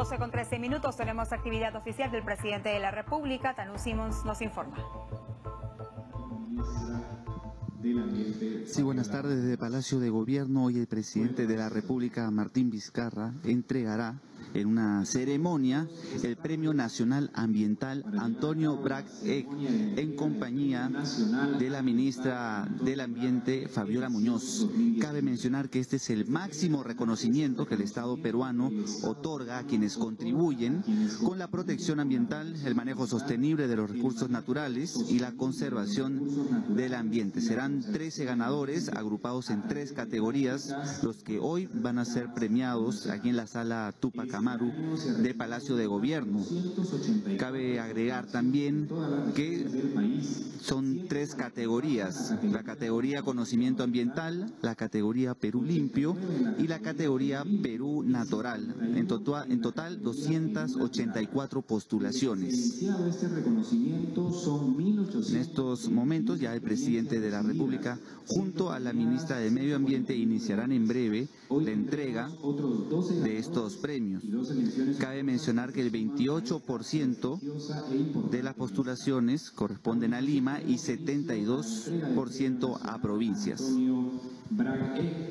12 con 13 minutos tenemos actividad oficial del presidente de la República. Tanu Simons nos informa. Sí, buenas tardes. Desde Palacio de Gobierno, hoy el presidente de la República, Martín Vizcarra, entregará en una ceremonia el Premio Nacional Ambiental Antonio Brac en compañía de la ministra del Ambiente, Fabiola Muñoz. Cabe mencionar que este es el máximo reconocimiento que el Estado peruano otorga a quienes contribuyen con la protección ambiental, el manejo sostenible de los recursos naturales y la conservación del ambiente. Serán 13 ganadores agrupados en tres categorías, los que hoy van a ser premiados aquí en la sala Tupac Amaru de Palacio de Gobierno. Cabe agregar también que son tres categorías, la categoría conocimiento ambiental, la categoría Perú limpio y la categoría Perú natural. En, total, en total 284 postulaciones. En estos momentos ya el presidente de la República junto a la ministra de Medio Ambiente iniciarán en breve la entrega de estos premios. Cabe mencionar que el 28% de las postulaciones corresponden a Lima y 72% a provincias.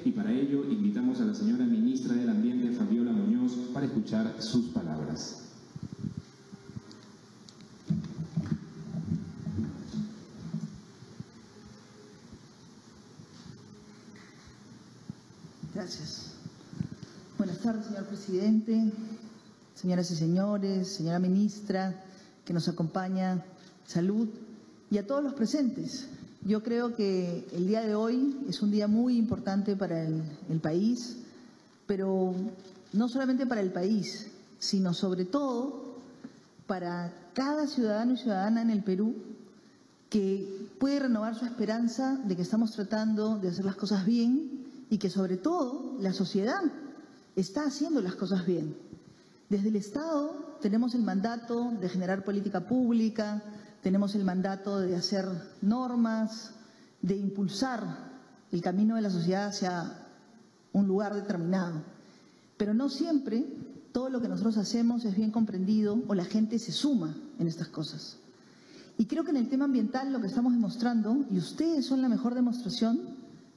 Y para ello invitamos a la señora ministra del Ambiente, Fabiola Muñoz, para escuchar sus palabras. Gracias. Buenas tardes, señor presidente, señoras y señores, señora ministra que nos acompaña, salud, y a todos los presentes. Yo creo que el día de hoy es un día muy importante para el, el país, pero no solamente para el país, sino sobre todo para cada ciudadano y ciudadana en el Perú que puede renovar su esperanza de que estamos tratando de hacer las cosas bien y que sobre todo la sociedad está haciendo las cosas bien. Desde el Estado tenemos el mandato de generar política pública, tenemos el mandato de hacer normas, de impulsar el camino de la sociedad hacia un lugar determinado. Pero no siempre todo lo que nosotros hacemos es bien comprendido o la gente se suma en estas cosas. Y creo que en el tema ambiental lo que estamos demostrando, y ustedes son la mejor demostración,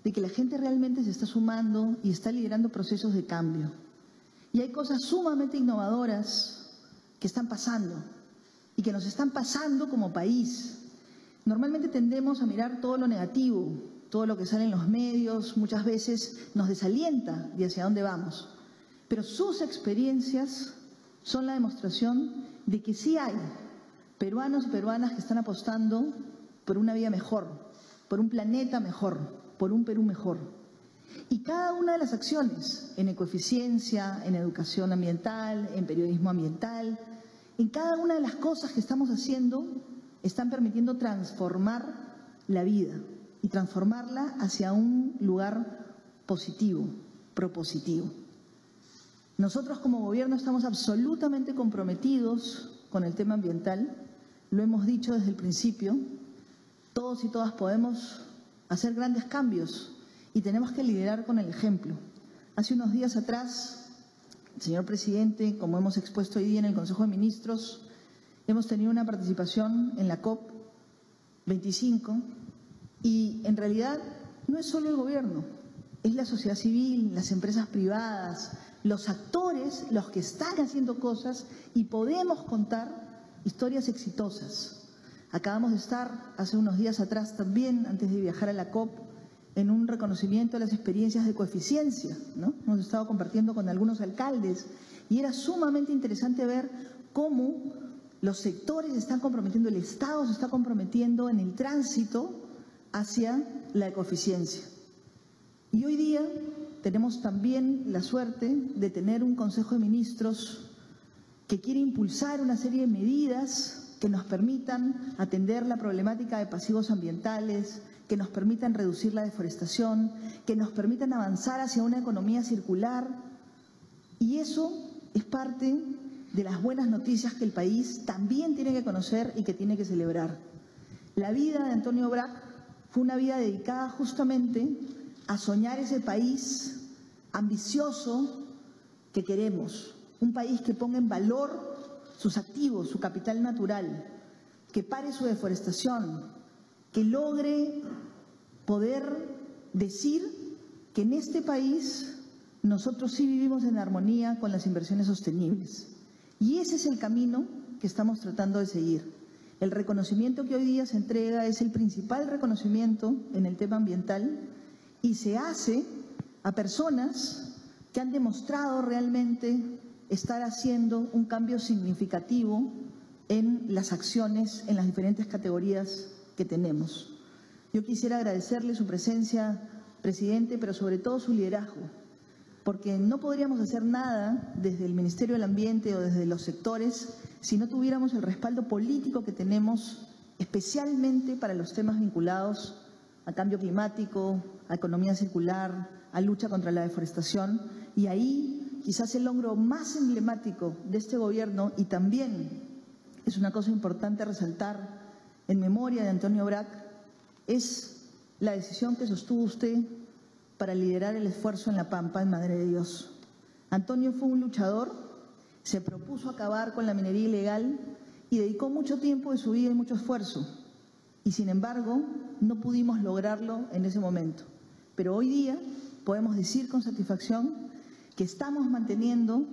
de que la gente realmente se está sumando y está liderando procesos de cambio. Y hay cosas sumamente innovadoras que están pasando y que nos están pasando como país. Normalmente tendemos a mirar todo lo negativo, todo lo que sale en los medios, muchas veces nos desalienta de hacia dónde vamos. Pero sus experiencias son la demostración de que sí hay peruanos y peruanas que están apostando por una vida mejor, por un planeta mejor, por un Perú mejor. Y cada una de las acciones, en ecoeficiencia, en educación ambiental, en periodismo ambiental, en cada una de las cosas que estamos haciendo, están permitiendo transformar la vida y transformarla hacia un lugar positivo, propositivo. Nosotros como gobierno estamos absolutamente comprometidos con el tema ambiental, lo hemos dicho desde el principio, todos y todas podemos hacer grandes cambios y tenemos que liderar con el ejemplo. Hace unos días atrás, señor presidente, como hemos expuesto hoy día en el Consejo de Ministros, hemos tenido una participación en la COP 25 y en realidad no es solo el gobierno, es la sociedad civil, las empresas privadas, los actores los que están haciendo cosas y podemos contar historias exitosas. Acabamos de estar hace unos días atrás también, antes de viajar a la COP, en un reconocimiento de las experiencias de coeficiencia. ¿no? Hemos estado compartiendo con algunos alcaldes y era sumamente interesante ver cómo los sectores se están comprometiendo, el Estado se está comprometiendo en el tránsito hacia la ecoeficiencia. Y hoy día tenemos también la suerte de tener un Consejo de Ministros que quiere impulsar una serie de medidas que nos permitan atender la problemática de pasivos ambientales, que nos permitan reducir la deforestación, que nos permitan avanzar hacia una economía circular. Y eso es parte de las buenas noticias que el país también tiene que conocer y que tiene que celebrar. La vida de Antonio Brac fue una vida dedicada justamente a soñar ese país ambicioso que queremos, un país que ponga en valor sus activos, su capital natural, que pare su deforestación, que logre poder decir que en este país nosotros sí vivimos en armonía con las inversiones sostenibles. Y ese es el camino que estamos tratando de seguir. El reconocimiento que hoy día se entrega es el principal reconocimiento en el tema ambiental y se hace a personas que han demostrado realmente estar haciendo un cambio significativo en las acciones en las diferentes categorías que tenemos. Yo quisiera agradecerle su presencia, presidente, pero sobre todo su liderazgo, porque no podríamos hacer nada desde el Ministerio del Ambiente o desde los sectores si no tuviéramos el respaldo político que tenemos, especialmente para los temas vinculados a cambio climático, a economía circular, a lucha contra la deforestación. Y ahí quizás el logro más emblemático de este gobierno y también es una cosa importante resaltar en memoria de Antonio Brac, es la decisión que sostuvo usted para liderar el esfuerzo en La Pampa, en Madre de Dios. Antonio fue un luchador, se propuso acabar con la minería ilegal y dedicó mucho tiempo de su vida y mucho esfuerzo. Y sin embargo, no pudimos lograrlo en ese momento. Pero hoy día podemos decir con satisfacción estamos manteniendo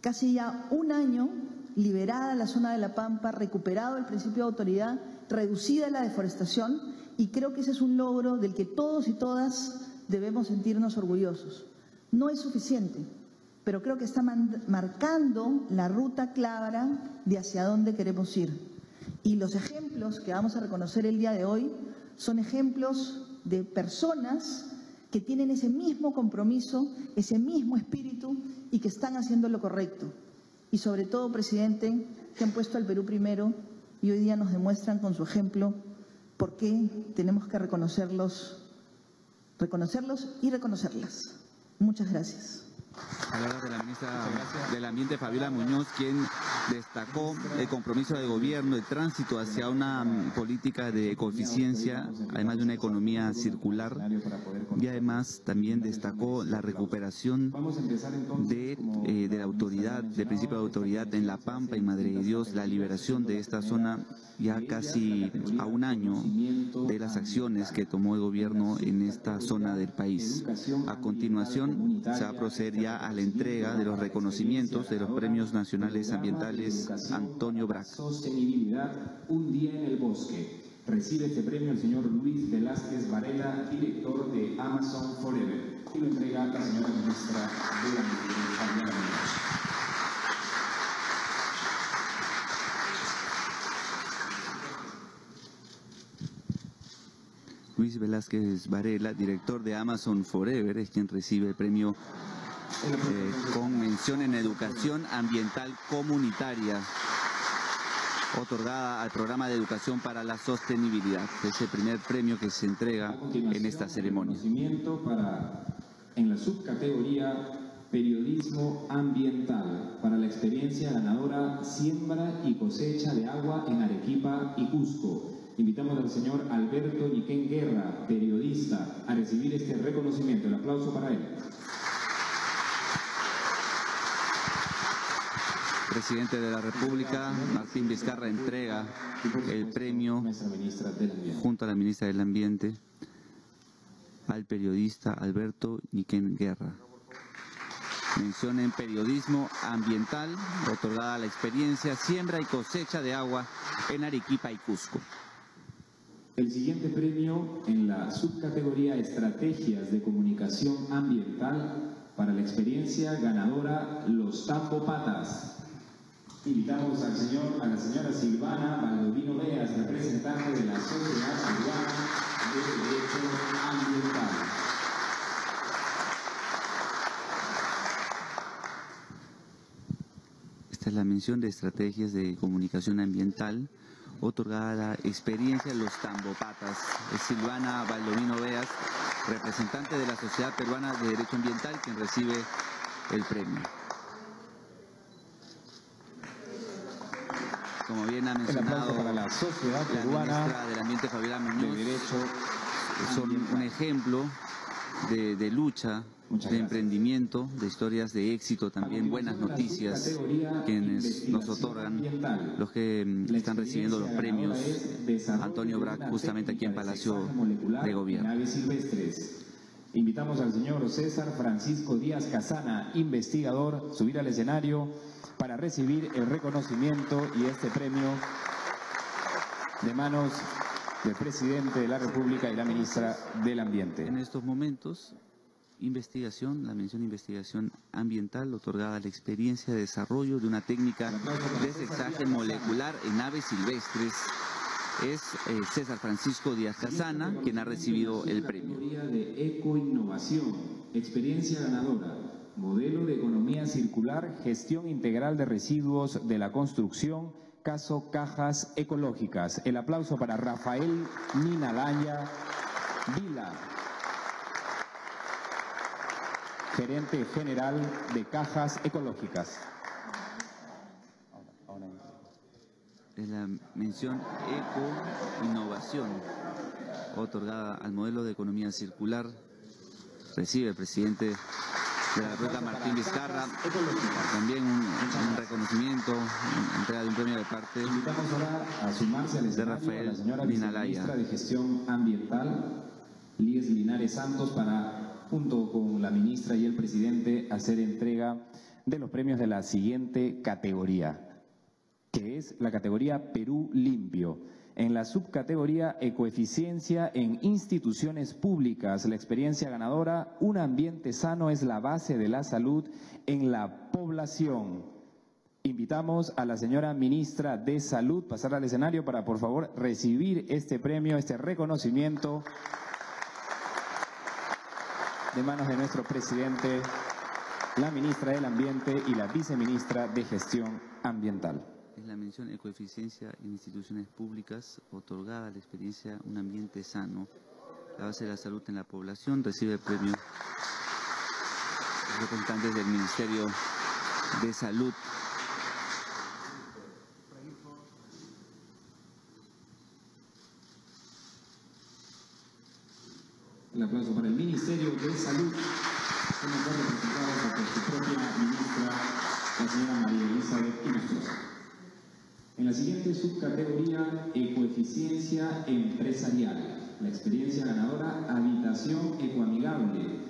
casi ya un año liberada la zona de La Pampa, recuperado el principio de autoridad, reducida la deforestación y creo que ese es un logro del que todos y todas debemos sentirnos orgullosos. No es suficiente, pero creo que está marcando la ruta clara de hacia dónde queremos ir. Y los ejemplos que vamos a reconocer el día de hoy son ejemplos de personas que tienen ese mismo compromiso, ese mismo espíritu y que están haciendo lo correcto. Y sobre todo, presidente, que han puesto al Perú primero y hoy día nos demuestran con su ejemplo por qué tenemos que reconocerlos, reconocerlos y reconocerlas. Muchas gracias. Palabras de la ministra del Ambiente, Fabiola Muñoz, quien destacó el compromiso del gobierno, el tránsito hacia una mm, política de ecoeficiencia, además de una economía circular, y además también destacó la recuperación de, eh, de la autoridad, del principio de autoridad en La Pampa y Madre de Dios, la liberación de esta zona ya casi a un año de las acciones que tomó el gobierno en esta zona del país. A continuación, se va a proceder ya a la entrega de los reconocimientos de los premios nacionales ambientales Antonio Brac. Sostenibilidad, un día en el bosque. Recibe este premio el señor Luis Velázquez Varela, director de Amazon Forever. Y lo entrega la señora ministra de Ambiente, Luis Velázquez Varela, director de Amazon Forever, es quien recibe el premio eh, con mención en educación ambiental comunitaria otorgada al programa de educación para la sostenibilidad. Es el primer premio que se entrega en esta ceremonia. Para, en la subcategoría periodismo ambiental para la experiencia ganadora siembra y cosecha de agua en Arequipa y Cusco. Invitamos al señor Alberto Niquén Guerra, periodista, a recibir este reconocimiento. El aplauso para él. Presidente de la República, Martín Vizcarra, entrega el premio junto a la ministra del Ambiente al periodista Alberto Niquén Guerra. Mención en periodismo ambiental, otorgada a la experiencia siembra y cosecha de agua en Arequipa y Cusco. El siguiente premio en la subcategoría Estrategias de Comunicación Ambiental para la experiencia ganadora Los Tampopatas. Invitamos al señor, a la señora Silvana Baldovino Veas, representante de la Sociedad Peruana de Derecho Ambiental. Esta es la mención de estrategias de comunicación ambiental otorgada la experiencia Los Tambopatas. Es Silvana Baldovino Veas, representante de la Sociedad Peruana de Derecho Ambiental, quien recibe el premio. Como bien ha mencionado para la Sociedad Peruana ministra del Ambiente Fabiola Muñoz, son un ejemplo de, de lucha de emprendimiento, de historias de éxito, también buenas noticias quienes nos otorgan, los que mm, están recibiendo los premios Antonio Brac justamente aquí en Palacio de Gobierno. Invitamos al señor César Francisco Díaz Casana, investigador, subir al escenario para recibir el reconocimiento y este premio de manos del presidente de la República y la ministra del Ambiente. En estos momentos investigación, la mención investigación ambiental otorgada a la experiencia de desarrollo de una técnica de sexaje molecular en aves silvestres. Es eh, César Francisco Díaz Casana quien ha recibido el premio. de ecoinnovación, experiencia ganadora, modelo de economía circular, gestión integral de residuos de la construcción, caso cajas ecológicas. El aplauso para Rafael Minalaya Vila gerente general de Cajas Ecológicas. Es la mención Eco-Innovación, otorgada al modelo de economía circular. Recibe el presidente de la República, Martín Vizcarra, también un, reconocimiento, entrega de un premio de parte Invitamos ahora a sumarse al de Rafael la señora ministra de Gestión Ambiental, Lies Linares Santos, para junto con la ministra y el presidente, hacer entrega de los premios de la siguiente categoría, que es la categoría Perú Limpio. En la subcategoría Ecoeficiencia en instituciones públicas, la experiencia ganadora, un ambiente sano es la base de la salud en la población. Invitamos a la señora ministra de Salud pasar al escenario para, por favor, recibir este premio, este reconocimiento de manos de nuestro presidente, la ministra del Ambiente y la viceministra de Gestión Ambiental. Es la mención ecoeficiencia en instituciones públicas otorgada a la experiencia Un ambiente sano, la base de la salud en la población, recibe el premio representantes del Ministerio de Salud El aplauso para Ministerio de Salud, somos representados. En la siguiente subcategoría, ecoeficiencia empresarial. La experiencia ganadora, habitación ecoamigable.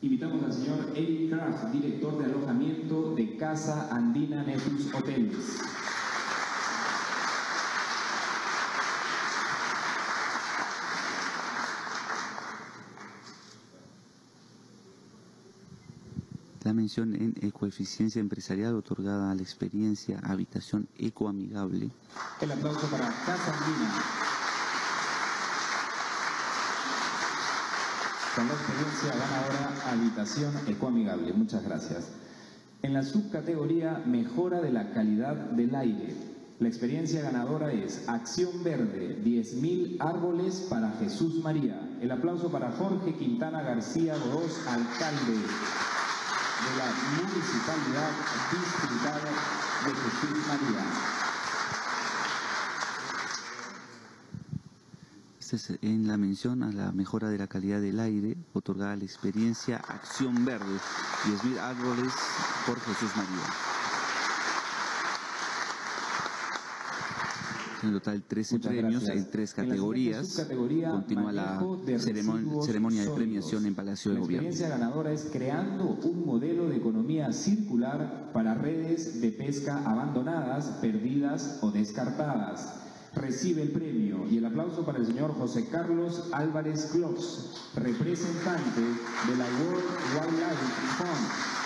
Invitamos al señor Eric Kraft, director de alojamiento de Casa Andina Netus Hoteles. La mención en ecoeficiencia empresarial otorgada a la experiencia habitación ecoamigable. El aplauso para Casa Andina. Con la experiencia ganadora habitación ecoamigable. Muchas gracias. En la subcategoría mejora de la calidad del aire. La experiencia ganadora es Acción Verde, 10.000 árboles para Jesús María. El aplauso para Jorge Quintana García Goros, alcalde de la Municipalidad Distrital de Jesús María. En la mención a la mejora de la calidad del aire, otorgada la experiencia Acción Verde, 10.000 árboles por Jesús María. En total 13 premios en tres categorías. Continúa la ceremonia, de premiación en Palacio de Gobierno. La experiencia ganadora es creando un modelo de economía circular para redes de pesca abandonadas, perdidas o descartadas. Recibe el premio y el aplauso para el señor José Carlos Álvarez Clos, representante de la World Wildlife Fund.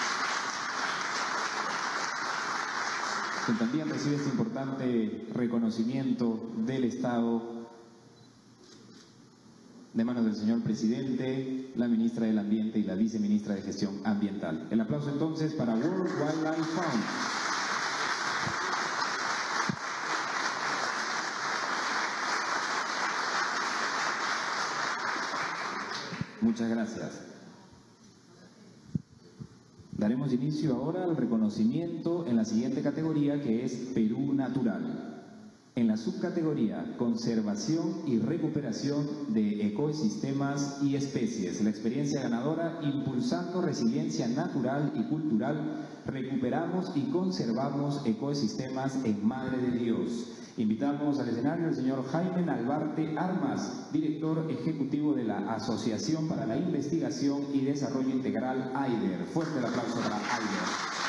Quien también recibe este importante reconocimiento del Estado de manos del señor presidente, la ministra del Ambiente y la viceministra de Gestión Ambiental. El aplauso entonces para World Wildlife Fund. Muchas gracias. Daremos inicio ahora al reconocimiento en la siguiente categoría que es Perú Natural. En la subcategoría Conservación y Recuperación de Ecosistemas y Especies, la experiencia ganadora Impulsando Resiliencia Natural y Cultural, recuperamos y conservamos ecosistemas en Madre de Dios. Invitamos al escenario al señor Jaime Nalbarte Armas, director ejecutivo de la Asociación para la Investigación y Desarrollo Integral AIDER. Fuerte el aplauso para AIDER.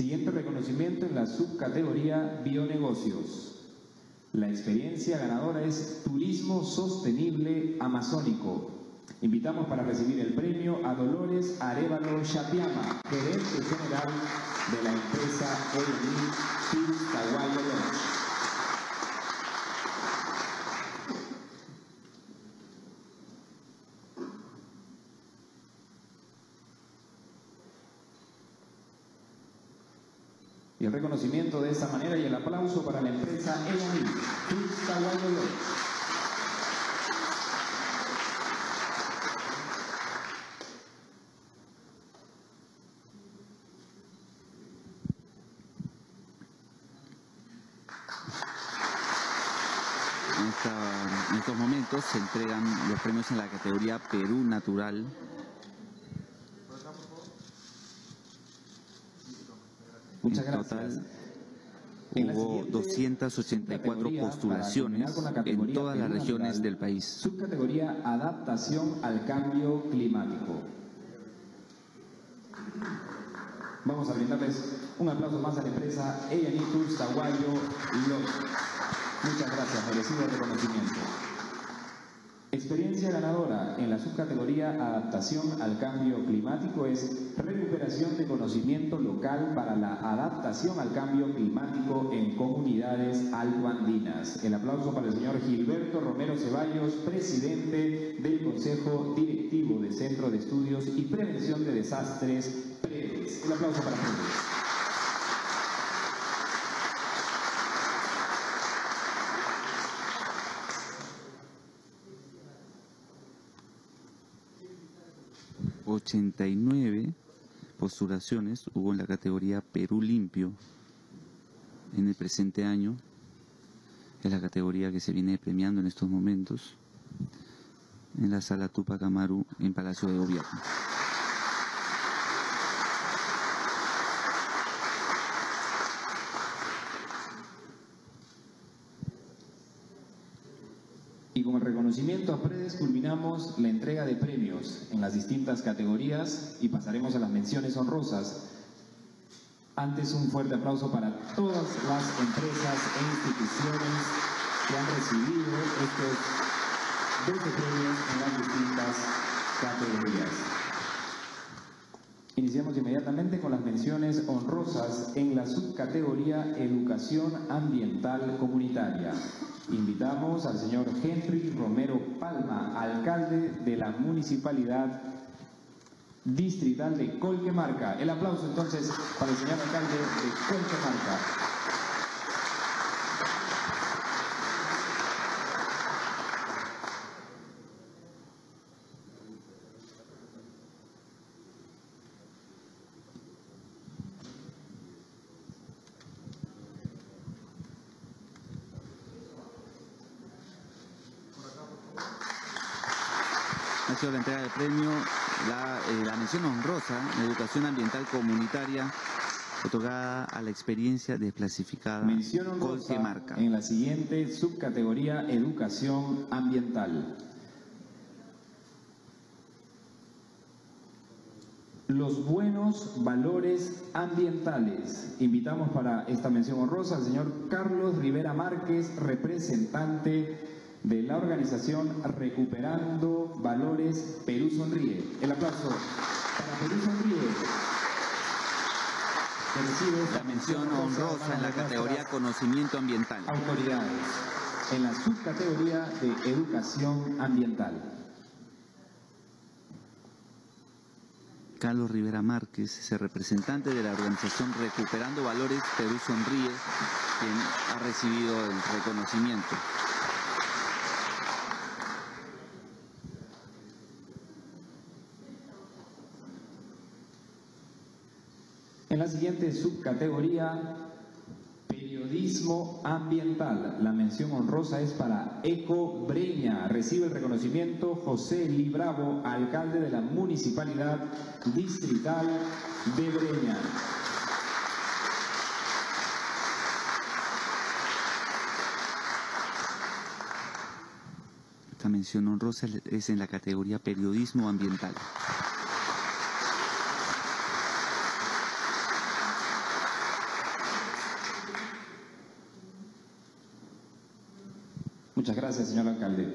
Siguiente reconocimiento en la subcategoría Bionegocios. La experiencia ganadora es Turismo Sostenible Amazónico. Invitamos para recibir el premio a Dolores Arevalo Chapiama, gerente general de la empresa ONI Tahuayo de esta manera y el aplauso para la empresa EONI, En estos momentos se entregan los premios en la categoría Perú Natural Muchas gracias. hubo 284 postulaciones en todas las regiones del país. Subcategoría Adaptación al Cambio Climático. Vamos a brindarles un aplauso más a la empresa A&E Tours Tahuayo Muchas gracias, merecido reconocimiento. Experiencia ganadora en la subcategoría Adaptación al Cambio Climático es recuperación de conocimiento local para la adaptación al cambio climático en comunidades altoandinas. El aplauso para el señor Gilberto Romero Ceballos, presidente del Consejo Directivo del Centro de Estudios y Prevención de Desastres, PREDES. El aplauso para PREDES. 89 postulaciones hubo en la categoría Perú Limpio en el presente año. Es la categoría que se viene premiando en estos momentos en la sala Tupac Amaru en Palacio de Gobierno. Con el reconocimiento a Predes culminamos la entrega de premios en las distintas categorías y pasaremos a las menciones honrosas. Antes un fuerte aplauso para todas las empresas e instituciones que han recibido estos 12 premios en las distintas categorías. Iniciamos inmediatamente con las menciones honrosas en la subcategoría Educación Ambiental Comunitaria. Invitamos al señor Henry Romero Palma, alcalde de la Municipalidad Distrital de Colquemarca. El aplauso entonces para el señor alcalde de Colquemarca. La entrega del premio, la, eh, la mención honrosa de educación ambiental comunitaria otorgada a la experiencia desclasificada Mención honrosa Colquemarca. en la siguiente subcategoría Educación Ambiental. Los buenos valores ambientales. Invitamos para esta mención honrosa al señor Carlos Rivera Márquez, representante de la organización Recuperando Valores Perú Sonríe. El aplauso para Perú Sonríe. que recibe La mención honrosa en la categoría conocimiento ambiental. autoridades en la subcategoría de educación ambiental. Carlos Rivera Márquez, es representante de la organización Recuperando Valores Perú Sonríe, quien ha recibido el reconocimiento. En la siguiente subcategoría, periodismo ambiental. La mención honrosa es para Eco Breña. Recibe el reconocimiento José Libravo, alcalde de la Municipalidad Distrital de Breña. Esta mención honrosa es en la categoría periodismo ambiental. Muchas gracias, señor alcalde.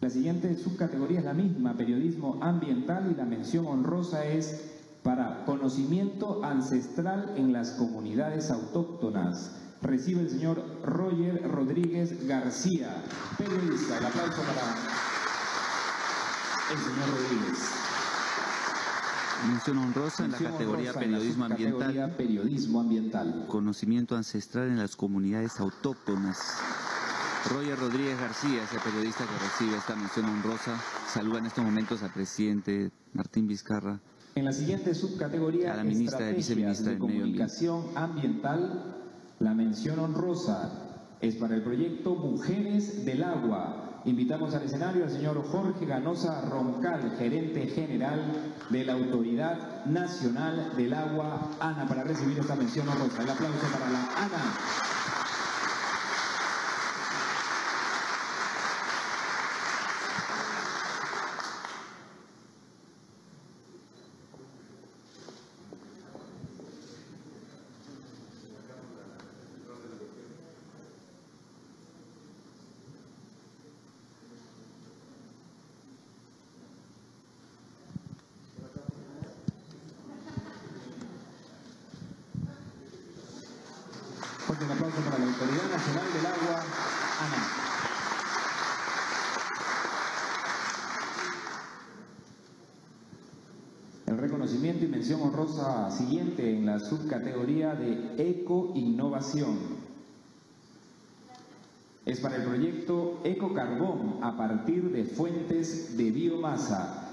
La siguiente subcategoría es la misma, periodismo ambiental, y la mención honrosa es para conocimiento ancestral en las comunidades autóctonas. Recibe el señor Roger Rodríguez García, periodista. El aplauso para el señor Rodríguez. Mención honrosa en la categoría periodismo ambiental, Periodismo ambiental. conocimiento ancestral en las comunidades autóctonas. Roger Rodríguez García es el periodista que recibe esta mención honrosa. Saluda en estos momentos al presidente Martín Vizcarra. En la siguiente subcategoría, A la ministra viceministra de Medio comunicación ambiental, la mención honrosa es para el proyecto Mujeres del Agua. Invitamos al escenario al señor Jorge Ganosa Roncal, gerente general de la Autoridad Nacional del Agua, ANA, para recibir esta mención honrosa. El aplauso para la ANA. Fuerte un aplauso para la Autoridad Nacional del Agua, ANA. El reconocimiento y mención honrosa siguiente en la subcategoría de Eco-Innovación es para el proyecto Ecocarbón a partir de fuentes de biomasa.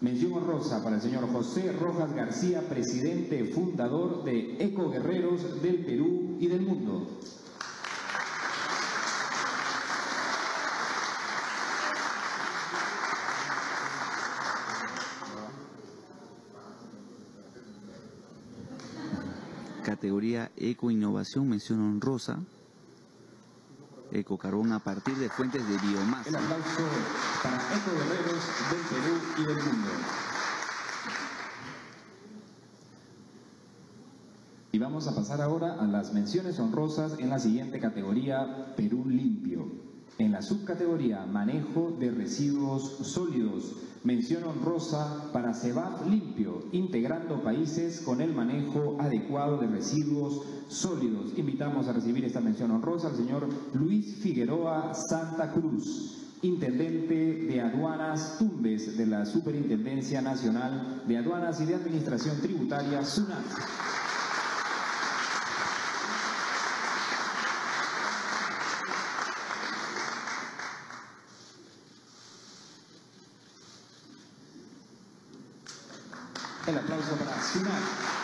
Mención honrosa para el señor José Rojas García, presidente fundador de Eco Guerreros del Perú y del mundo. Categoría Eco-Innovación, mención honrosa. Ecocarbón a partir de fuentes de El biomasa. aplauso para Eco Guerreros del Perú y del mundo. Y vamos a pasar ahora a las menciones honrosas en la siguiente categoría Perú Limpio. En la subcategoría Manejo de Residuos Sólidos, mención honrosa para CEBAF Limpio, integrando países con el manejo adecuado de residuos sólidos. Invitamos a recibir esta mención honrosa al señor Luis Figueroa Santa Cruz, intendente de aduanas Tumbes de la Superintendencia Nacional de Aduanas y de Administración Tributaria, SUNAT. El SUNAT.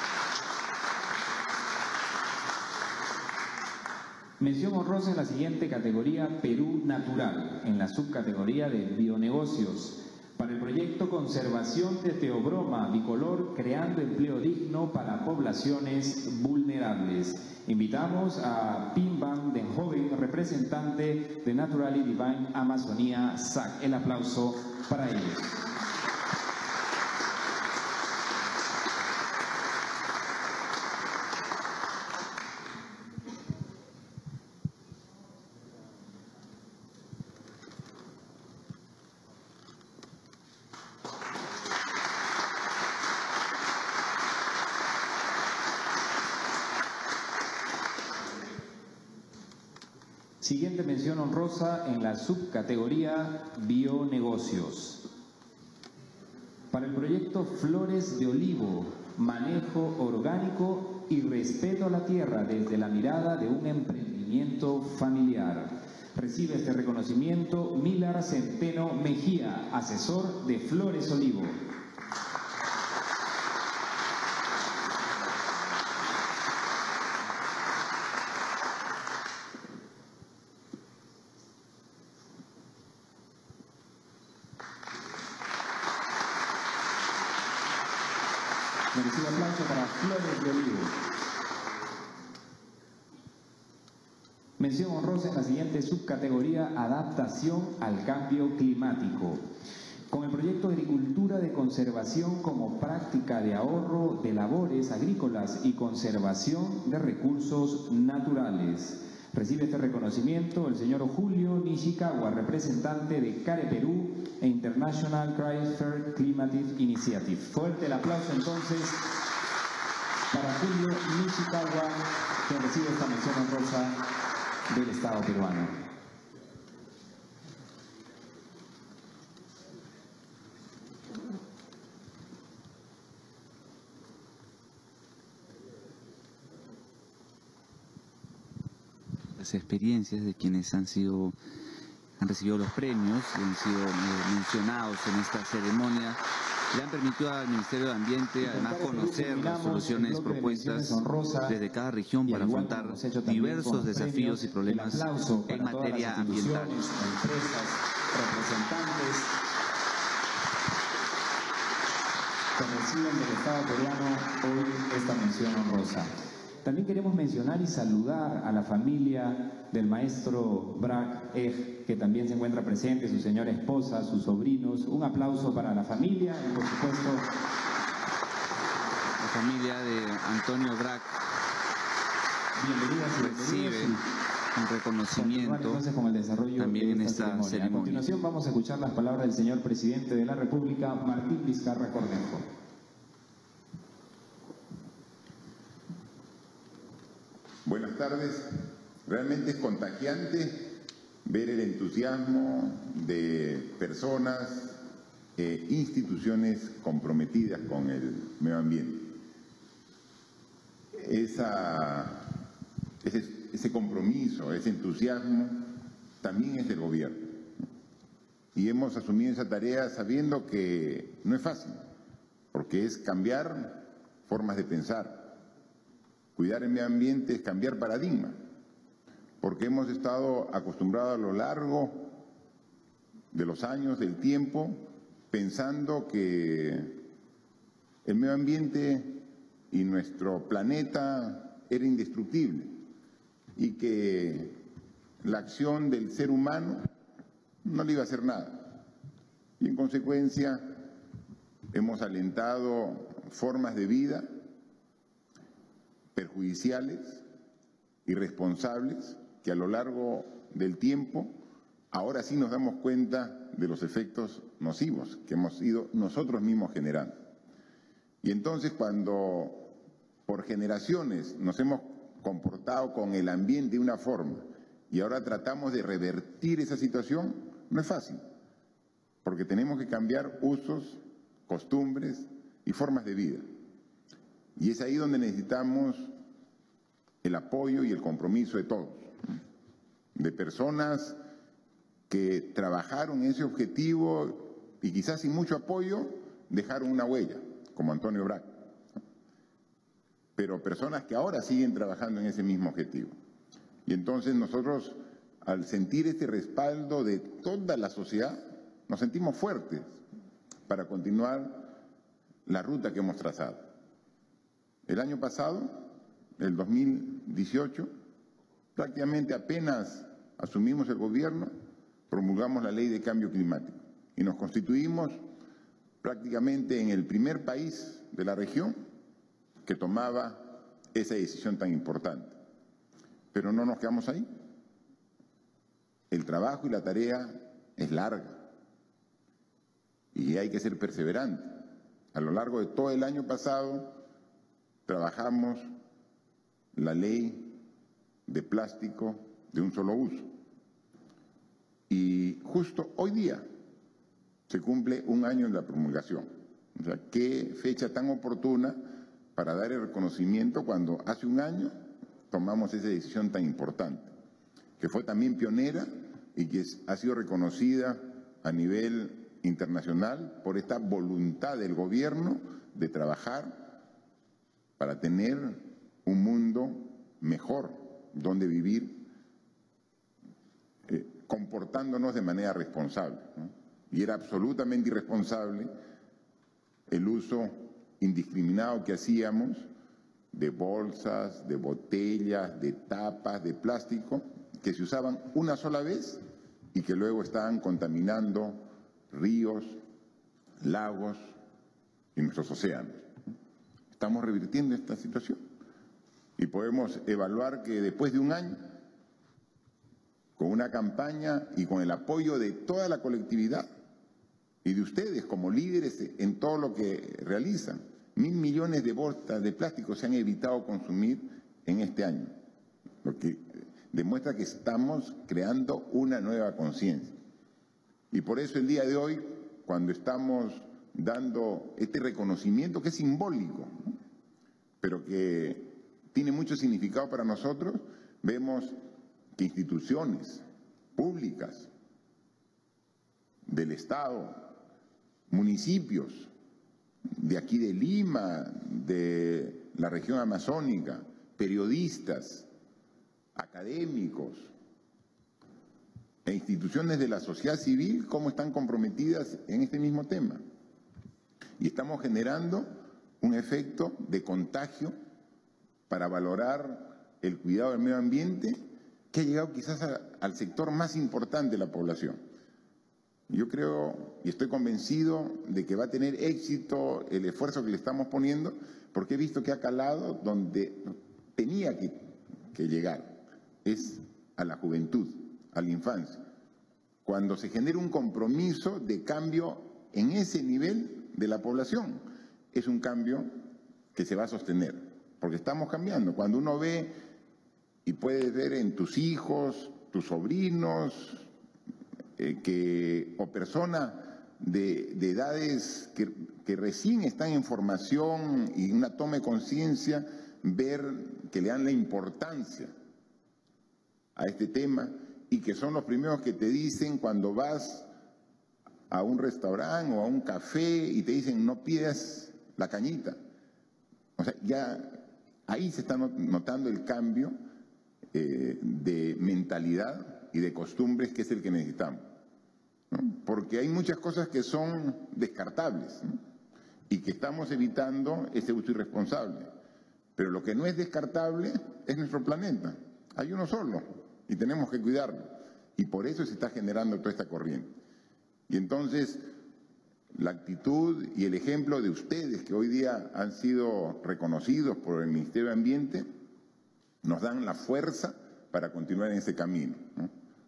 Mención honrosa en la siguiente categoría Perú Natural, en la subcategoría de bionegocios, para el proyecto Conservación de Teobroma Bicolor, creando empleo digno para poblaciones vulnerables. Invitamos a Pim Van Den Joven, representante de Natural y Divine Amazonía SAC. El aplauso para ellos. Siguiente mención honrosa en la subcategoría bionegocios. Para el proyecto Flores de Olivo, manejo orgánico y respeto a la tierra desde la mirada de un emprendimiento familiar. Recibe este reconocimiento Milar Centeno Mejía, asesor de Flores Olivo. Merecido aplauso para Flores de Olivo. Mención honrosa en la siguiente subcategoría Adaptación al cambio climático. Con el proyecto Agricultura de Conservación como práctica de ahorro de labores agrícolas y conservación de recursos naturales. Recibe este reconocimiento el señor Julio Nishikawa, representante de CARE Perú e International Chrysler Climative Initiative. Fuerte el aplauso entonces para Julio Nishikawa, que recibe esta mención honrosa del Estado peruano. Las experiencias de quienes han sido han recibido los premios han sido eh, mencionados en esta ceremonia le han permitido al Ministerio de Ambiente además conocer las soluciones propuestas desde cada región para afrontar diversos desafíos y problemas en materia ambiental. Empresas, representantes que reciben del Estado peruano hoy esta mención honrosa. También queremos mencionar y saludar a la familia del maestro Brack Eg, que también se encuentra presente, su señora esposa, sus sobrinos. Un aplauso para la familia y por supuesto La familia de Antonio Brack bienvenidas y recibe un reconocimiento entonces con el desarrollo también de en esta, ceremonia. A continuación vamos a escuchar las palabras del señor presidente de la República, Martín Vizcarra Cornejo. Buenas tardes. Realmente es contagiante ver el entusiasmo de personas e instituciones comprometidas con el medio ambiente. Esa- ese, ese compromiso, ese entusiasmo también es del gobierno. Y hemos asumido esa tarea sabiendo que no es fácil, porque es cambiar formas de pensar, Cuidar el medio ambiente es cambiar paradigma, porque hemos estado acostumbrados a lo largo de los años, del tiempo, pensando que el medio ambiente y nuestro planeta era indestructible y que la acción del ser humano no le iba a hacer nada. Y en consecuencia hemos alentado formas de vida perjudiciales, irresponsables, que a lo largo del tiempo ahora sí nos damos cuenta de los efectos nocivos que hemos ido nosotros mismos generando. Y entonces cuando por generaciones nos hemos comportado con el ambiente de una forma y ahora tratamos de revertir esa situación, no es fácil, porque tenemos que cambiar usos, costumbres y formas de vida. Y es ahí donde necesitamos el apoyo y el compromiso de todos, de personas que trabajaron ese objetivo y quizás sin mucho apoyo dejaron una huella, como Antonio Brac. Pero personas que ahora siguen trabajando en ese mismo objetivo. Y entonces nosotros, al sentir este respaldo de toda la sociedad, nos sentimos fuertes para continuar la ruta que hemos trazado. El año pasado, el 2018, prácticamente apenas asumimos el gobierno, promulgamos la ley de cambio climático y nos constituimos prácticamente en el primer país de la región que tomaba esa decisión tan importante. Pero no nos quedamos ahí. El trabajo y la tarea es larga y hay que ser perseverante. A lo largo de todo el año pasado trabajamos la ley de plástico de un solo uso. Y justo hoy día se cumple un año de la promulgación. O sea, qué fecha tan oportuna para dar el reconocimiento cuando hace un año tomamos esa decisión tan importante, que fue también pionera y que ha sido reconocida a nivel internacional por esta voluntad del gobierno de trabajar para tener un mundo mejor donde vivir, eh, comportándonos de manera responsable. Y era absolutamente irresponsable el uso indiscriminado que hacíamos de bolsas, de botellas, de tapas, de plástico, que se usaban una sola vez y que luego estaban contaminando ríos, lagos y nuestros océanos. Estamos revirtiendo esta situación y podemos evaluar que después de un año, con una campaña y con el apoyo de toda la colectividad y de ustedes como líderes en todo lo que realizan, mil millones de bolsas de plástico se han evitado consumir en este año, lo que demuestra que estamos creando una nueva conciencia. Y por eso el día de hoy, cuando estamos dando este reconocimiento que es simbólico, pero que tiene mucho significado para nosotros, vemos que instituciones públicas del Estado, municipios de aquí de Lima, de la región amazónica, periodistas, académicos e instituciones de la sociedad civil, cómo están comprometidas en este mismo tema. Y estamos generando un efecto de contagio para valorar el cuidado del medio ambiente que ha llegado quizás al sector más importante de la población. Yo creo y estoy convencido de que va a tener éxito el esfuerzo que le estamos poniendo, porque he visto que ha calado donde tenía que, que llegar, es a la juventud, a la infancia. Cuando se genera un compromiso de cambio en ese nivel de la población, es un cambio que se va a sostener, porque estamos cambiando. Cuando uno ve y puede ver en tus hijos, tus sobrinos, eh, que, o personas de, edades que, que, recién están en formación y una toma de conciencia, ver que le dan la importancia a este tema y que son los primeros que te dicen cuando vas a un restaurante o a un café y te dicen no pidas la cañita. O sea, ya ahí se está notando el cambio eh, de mentalidad y de costumbres que es el que necesitamos. Porque hay muchas cosas que son descartables y que estamos evitando ese uso irresponsable. Pero lo que no es descartable es nuestro planeta. Hay uno solo y tenemos que cuidarlo. Y por eso se está generando toda esta corriente. Y entonces, la actitud y el ejemplo de ustedes que hoy día han sido reconocidos por el Ministerio de Ambiente nos dan la fuerza para continuar en ese camino,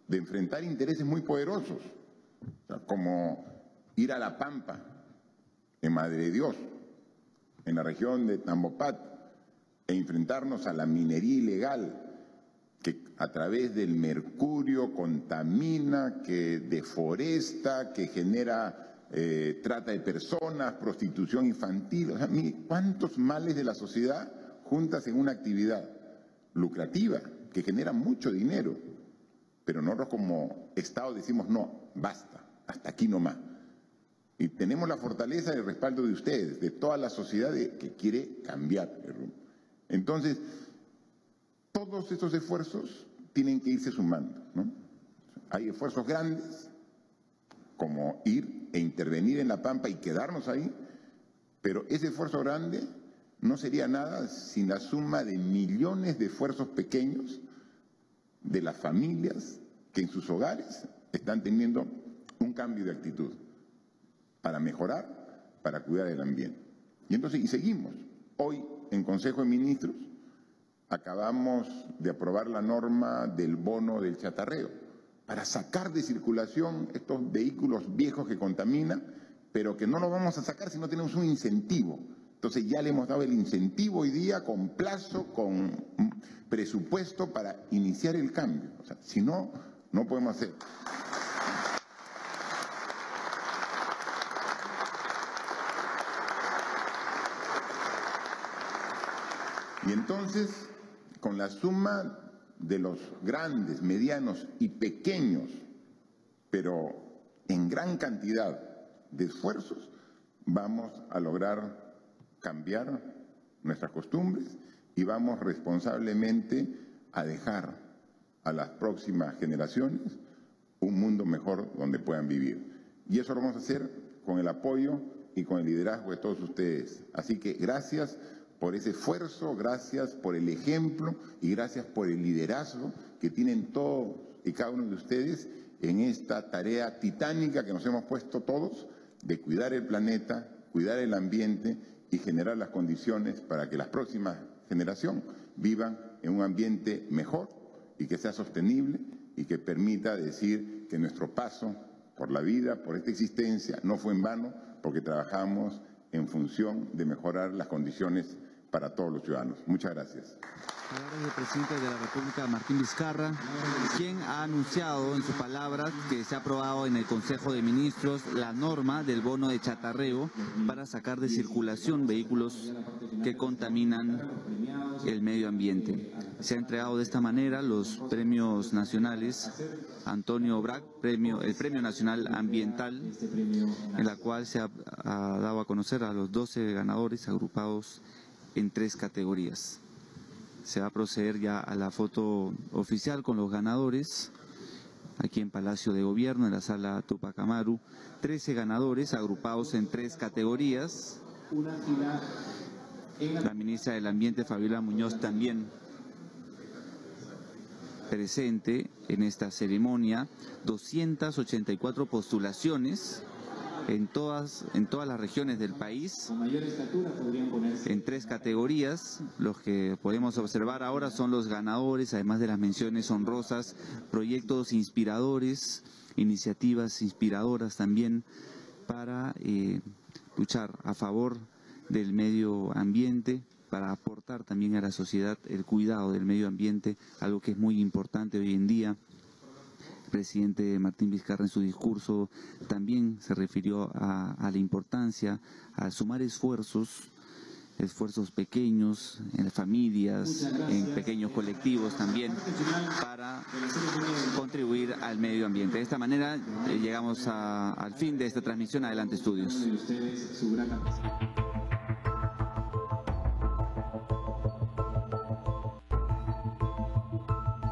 de enfrentar intereses muy poderosos, como ir a La Pampa, en Madre de Dios, en la región de Tambopat, e enfrentarnos a la minería ilegal que a través del mercurio contamina, que deforesta, que genera eh, trata de personas, prostitución infantil. O sea, cuántos males de la sociedad juntas en una actividad lucrativa que genera mucho dinero. Pero nosotros como Estado decimos, no, basta, hasta aquí nomás. Y tenemos la fortaleza y el respaldo de ustedes, de toda la sociedad que quiere cambiar el rumbo. Entonces, todos estos esfuerzos tienen que irse sumando. Hay esfuerzos grandes, como ir e intervenir en la Pampa y quedarnos ahí, pero ese esfuerzo grande no sería nada sin la suma de millones de esfuerzos pequeños de las familias que en sus hogares están teniendo un cambio de actitud para mejorar, para cuidar el ambiente. Y entonces, y seguimos. Hoy, en Consejo de Ministros, acabamos de aprobar la norma del bono del chatarreo para sacar de circulación estos vehículos viejos que contaminan, pero que no los vamos a sacar si no tenemos un incentivo. Entonces ya le hemos dado el incentivo hoy día con plazo, con presupuesto para iniciar el cambio. O sea, si no, no podemos hacer. Y entonces, con la suma de los grandes, medianos y pequeños, pero en gran cantidad de esfuerzos, vamos a lograr cambiar nuestras costumbres y vamos responsablemente a dejar a las próximas generaciones un mundo mejor donde puedan vivir. Y eso lo vamos a hacer con el apoyo y con el liderazgo de todos ustedes. Así que gracias por ese esfuerzo, gracias por el ejemplo y gracias por el liderazgo que tienen todos y cada uno de ustedes en esta tarea titánica que nos hemos puesto todos de cuidar el planeta, cuidar el ambiente y generar las condiciones para que las próximas generaciones vivan en un ambiente mejor y que sea sostenible y que permita decir que nuestro paso por la vida, por esta existencia, no fue en vano porque trabajamos en función de mejorar las condiciones para todos los ciudadanos. Muchas gracias. Palabras del presidente de la República, Martín Vizcarra, quien ha anunciado en sus palabras que se ha aprobado en el Consejo de Ministros la norma del bono de chatarreo para sacar de circulación vehículos que contaminan el medio ambiente. Se ha entregado de esta manera los premios nacionales Antonio Brac, premio, el Premio Nacional Ambiental, en la cual se ha, ha dado a conocer a los 12 ganadores agrupados en tres categorías. Se va a proceder ya a la foto oficial con los ganadores, aquí en Palacio de Gobierno, en la sala Tupac Amaru. 13 ganadores agrupados en tres categorías. La ministra del Ambiente, Fabiola Muñoz, también presente en esta ceremonia. 284 postulaciones en todas, en todas las regiones del país, en tres categorías. Los que podemos observar ahora son los ganadores, además de las menciones honrosas, proyectos inspiradores, iniciativas inspiradoras también para eh, luchar a favor del medio ambiente, para aportar también a la sociedad el cuidado del medio ambiente, algo que es muy importante hoy en día presidente Martín Vizcarra en su discurso también se refirió a, la importancia, a sumar esfuerzos, esfuerzos pequeños en las familias, en pequeños colectivos también, para contribuir al medio ambiente. De esta manera eh, llegamos al fin de esta transmisión. Adelante, estudios.